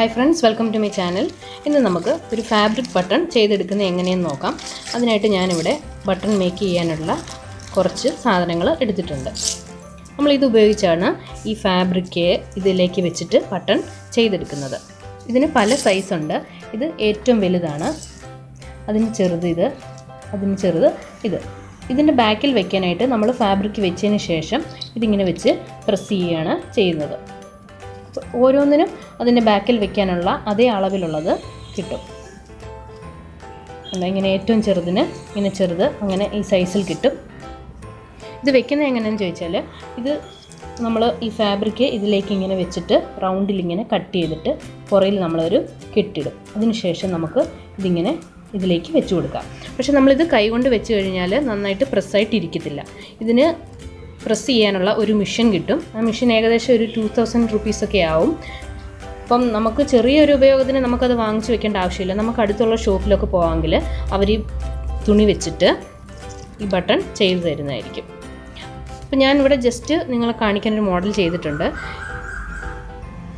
Hi friends welcome to my channel ഇന്ന് നമുക്ക് ഒരു ഫാബ്രിക് ബട്ടൺ ചെയ്തെടുക്കുന്നത് എങ്ങനെയെന്ന് നോക്കാം. അതിനായിട്ട് ഞാനിവിടെ ബട്ടൺ മേക്ക് ചെയ്യാനുള്ള കുറച്ച് സാധനങ്ങൾ എടുത്തിട്ടുണ്ട്. നമ്മളിത് ഉപയോഗിച്ചാണ് ഈ ഫാബ്രിക്ക് ഇതിലേക്ക് വെച്ചിട്ട് ബട്ടൺ ചെയ്തെടുക്കുന്നത്. ഇതിന് പല സൈസുണ്ട് ഇത് ഏറ്റവും വലുതാണ്. അതിന് ചെറുത് ഇത് അതിന് ചെറുത് ഇത്. ഇതിന്റെ ബാക്കിൽ വെക്കാനായിട്ട് നമ്മൾ ഫാബ്രിക് വെച്ചതിന് ശേഷം ഇതിങ്ങനെ വെച്ച് പ്രസ് ചെയ്യുകയാണ് ചെയ്യുന്നത്. ഓരോന്നിനും അതിന്റെ ബാക്കിൽ വെക്കാനുള്ള അതേ അളവിലുള്ളത് കിട്ടും. ഇങ്ങനെ ഏറ്റവും ചെറുതിന് ഇങ്ങനെ ചെറുത് അങ്ങനെ ഈ സൈസിൽ കിട്ടും. ഇത് വെക്കുന്നത് എങ്ങനെയാണെന്ന് ചോദിച്ചാൽ ഇത് നമ്മൾ ഈ ഫാബ്രിക് ഇതിലേക്ക് ഇങ്ങനെ വെച്ചിട്ട് റൗണ്ടിൽ ഇങ്ങനെ കട്ട് ചെയ്തിട്ട് പുറയിൽ നമ്മളൊരു കെട്ടിടും. അതിനുശേഷം നമുക്ക് ഇതിങ്ങനെ ഇതിലേക്ക് വെച്ച് കൊടുക്കാം. പക്ഷേ നമ്മളിത് കൈകൊണ്ട് വെച്ച് കഴിഞ്ഞാൽ നന്നായിട്ട് പ്രസ്സായിട്ട് ഇരിക്കത്തില്ല. ഇതിന് പ്രസ് ചെയ്യാനുള്ള ഒരു മിഷൻ കിട്ടും. ആ മിഷൻ ഏകദേശം ഒരു ടു തൗസൻഡ് റുപ്പീസൊക്കെ ആവും. അപ്പം നമുക്ക് ചെറിയൊരു ഉപയോഗത്തിന് നമുക്കത് വാങ്ങിച്ചു വെക്കേണ്ട ആവശ്യമില്ല. നമുക്ക് അടുത്തുള്ള ഷോപ്പിലൊക്കെ പോകാമെങ്കിൽ അവർ ഈ തുണി വെച്ചിട്ട് ഈ ബട്ടൺ ചെയ്തു തരുന്നതായിരിക്കും. അപ്പം ഞാനിവിടെ ജസ്റ്റ് നിങ്ങളെ കാണിക്കാൻ ഒരു മോഡൽ ചെയ്തിട്ടുണ്ട്.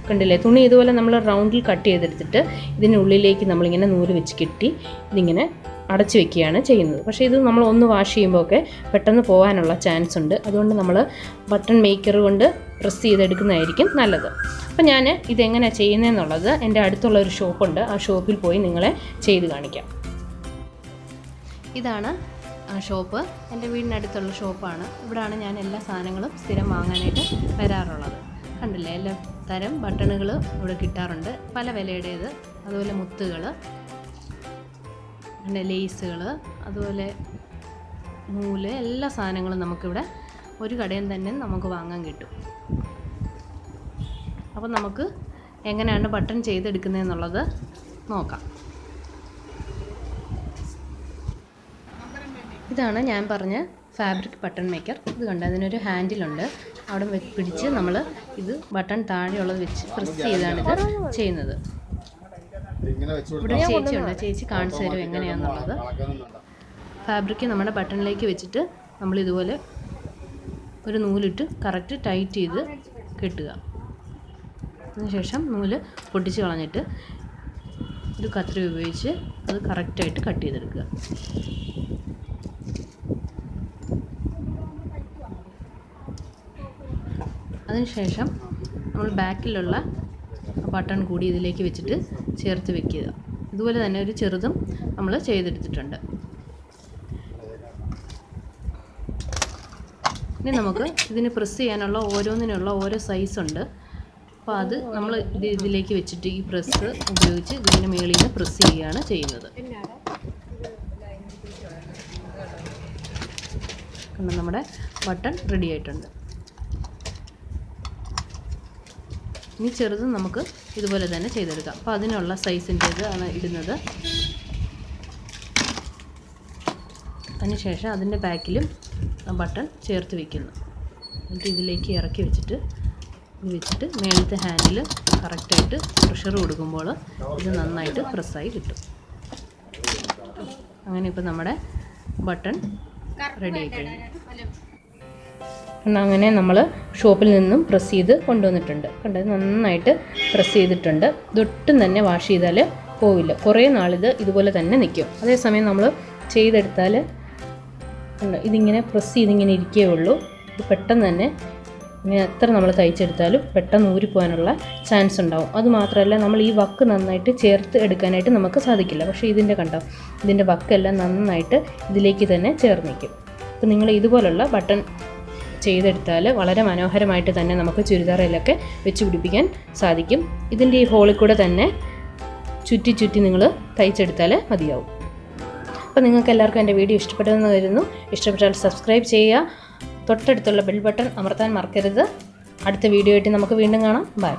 കണ്ടില്ലേ? തുണി ഇതുപോലെ നമ്മൾ റൗണ്ടിൽ കട്ട് ചെയ്തെടുത്തിട്ട് ഇതിനുള്ളിലേക്ക് നമ്മളിങ്ങനെ നൂൽ വെച്ച് കെട്ടി ഇതിങ്ങനെ അടച്ചു വെക്കുകയാണ് ചെയ്യുന്നത്. പക്ഷേ ഇത് നമ്മൾ ഒന്ന് വാഷ് ചെയ്യുമ്പോൾ ഒക്കെ പെട്ടെന്ന് പോകാനുള്ള ചാൻസ് ഉണ്ട്. അതുകൊണ്ട് നമ്മൾ ബട്ടൺ മേക്കർ കൊണ്ട് പ്രസ് ചെയ്തെടുക്കുന്നതായിരിക്കും നല്ലത്. അപ്പോൾ ഞാൻ ഇതെങ്ങനെയാണ് ചെയ്യുന്നതെന്നുള്ളത് എന്റെ അടുത്തുള്ള ഒരു ഷോപ്പുണ്ട് ആ ഷോപ്പിൽ പോയി നിങ്ങളെ ചെയ്ത് കാണിക്കാം. ഇതാണ് ആ ഷോപ്പ് എന്റെ വീടിനടുത്തുള്ള ഷോപ്പാണ് ഇവിടെയാണ് ഞാൻ എല്ലാ സാധനങ്ങളും സ്ഥിരം വാങ്ങാനായിട്ട് വരാറുള്ളത്. കണ്ടില്ലേ? എല്ലാ തരം ബട്ടണുകൾ ഇവിടെ കിട്ടാറുണ്ട്. പല വിലയുടേത്. അതുപോലെ മുത്തുകൾ പിന്നെ ലേസുകൾ അതുപോലെ നൂൽ എല്ലാ സാധനങ്ങളും നമുക്കിവിടെ ഒരു കടയിൽ തന്നെ നമുക്ക് വാങ്ങാൻ കിട്ടും. അപ്പോൾ നമുക്ക് എങ്ങനെയാണ് ബട്ടൺ ചെയ്തെടുക്കുന്നതെന്നുള്ളത് നോക്കാം. ഇതാണ് ഞാൻ പറഞ്ഞ ഫാബ്രിക് ബട്ടൺ മേക്കർ. ഇത് കണ്ട്? അതിനൊരു ഹാൻഡിലുണ്ട്. അവിടെ പിടിച്ച് നമ്മൾ ഇത് ബട്ടൺ താഴെയുള്ളത് വെച്ച് പ്രസ് ചെയ്താണ് ഇത് ചെയ്യുന്നത്. ഇവിടെ ഞാൻ ചേച്ചിയുണ്ട്? ചേച്ചി കാണിച്ചു തരും എങ്ങനെയാണെന്നുള്ളത് ഫാബ്രിക് നമ്മുടെ ബട്ടണിലേക്ക് വെച്ചിട്ട് നമ്മൾ ഇതുപോലെ ഒരു നൂലിട്ട് കറക്റ്റ് ടൈറ്റ് ചെയ്ത് കെട്ടുക. അതിനുശേഷം നൂൽ പൊട്ടിച്ച് കളഞ്ഞിട്ട് ഒരു കത്രി ഉപയോഗിച്ച് അത് കറക്റ്റായിട്ട് കട്ട് ചെയ്തെടുക്കുക. അതിനുശേഷം നമ്മൾ ബാക്കിലുള്ള ബട്ടൺ കൂടി ഇതിലേക്ക് വെച്ചിട്ട് ചേർത്ത് വെക്കുക. ഇതുപോലെ തന്നെ ഒരു ചെറുതും നമ്മൾ ചെയ്തെടുത്തിട്ടുണ്ട്. ഇനി നമുക്ക് ഇതിന് പ്രസ് ചെയ്യാനുള്ള ഓരോന്നിനുള്ള ഓരോ സൈസ് ഉണ്ട്. അപ്പോൾ അത് നമ്മൾ ഇത് ഇതിലേക്ക് വെച്ചിട്ട് ഈ പ്രസ് ഉപയോഗിച്ച് ഇതിന്റെ മേളിൽ നിന്ന് പ്രസ് ചെയ്യുകയാണ് ചെയ്യുന്നത്. നമ്മുടെ ബട്ടൺ റെഡി ആയിട്ടുണ്ട്. ഇനി ചെറുതും നമുക്ക് ഇതുപോലെ തന്നെ ചെയ്തെടുക്കാം. അപ്പോൾ അതിനുള്ള സൈസിന്റേത് ആണ് ഇടുന്നത്. അതിനുശേഷം അതിന്റെ ബാക്കിലും ബട്ടൺ ചേർത്ത് വയ്ക്കുന്നു എന്നിട്ട് ഇതിലേക്ക് ഇറക്കി വെച്ചിട്ട് ഇത് വെച്ചിട്ട് മേളത്തെ ഹാൻഡിൽ കറക്റ്റായിട്ട് പ്രഷർ കൊടുക്കുമ്പോൾ ഇത് നന്നായിട്ട് പ്രസ്സായി കിട്ടും. അങ്ങനെ ഇപ്പോൾ നമ്മുടെ ബട്ടൺ റെഡി ആയി കഴിഞ്ഞു എന്നാൽ അങ്ങനെ നമ്മൾ ഷോപ്പിൽ നിന്നും പ്രസ് ചെയ്ത് കൊണ്ടുവന്നിട്ടുണ്ട്. കണ്ടത് നന്നായിട്ട് പ്രസ് ചെയ്തിട്ടുണ്ട്. ഇതൊട്ടും തന്നെ വാഷ് ചെയ്താൽ പോവില്ല. കുറേ നാളിത് ഇതുപോലെ തന്നെ നിൽക്കും അതേസമയം നമ്മൾ ചെയ്തെടുത്താൽ ഇതിങ്ങനെ പ്രസ് ചെയ്തിങ്ങനെ ഇരിക്കേ ഉള്ളൂ. ഇത് പെട്ടെന്ന് തന്നെ ഇങ്ങനെ എത്ര നമ്മൾ തയ്ച്ചെടുത്താലും പെട്ടെന്ന് ഊരിപ്പോകാനുള്ള ചാൻസ് ഉണ്ടാവും. അതുമാത്രമല്ല നമ്മൾ ഈ വക്ക് നന്നായിട്ട് ചേർത്ത് എടുക്കാനായിട്ട് നമുക്ക് സാധിക്കില്ല. പക്ഷേ ഇതിന്റെ കണ്ടോ? ഇതിന്റെ വക്കെല്ലാം നന്നായിട്ട് ഇതിലേക്ക് തന്നെ ചേർന്നിരിക്കും. അപ്പോൾ നിങ്ങൾ ഇതുപോലുള്ള ബട്ടൺ ചെയ്തെടുത്താൽ വളരെ മനോഹരമായിട്ട് തന്നെ നമുക്ക് ചുരിദാറിലൊക്കെ വെച്ച് പിടിപ്പിക്കാൻ സാധിക്കും. ഇതിന്റെ ഈ ഹോളിൽ കൂടെ തന്നെ ചുറ്റി ചുറ്റി നിങ്ങൾ തയ്ച്ചെടുത്താൽ മതിയാവും. അപ്പോൾ നിങ്ങൾക്ക് എല്ലാവർക്കും എന്റെ വീഡിയോ ഇഷ്ടപ്പെട്ടതെന്ന് വരുന്നു ഇഷ്ടപ്പെട്ടാൽ സബ്സ്ക്രൈബ് ചെയ്യുക. തൊട്ടടുത്തുള്ള ബെൽ ബട്ടൺ അമർത്താൻ മറക്കരുത്. അടുത്ത വീഡിയോ ആയിട്ട് നമുക്ക് വീണ്ടും കാണാം. ബൈ.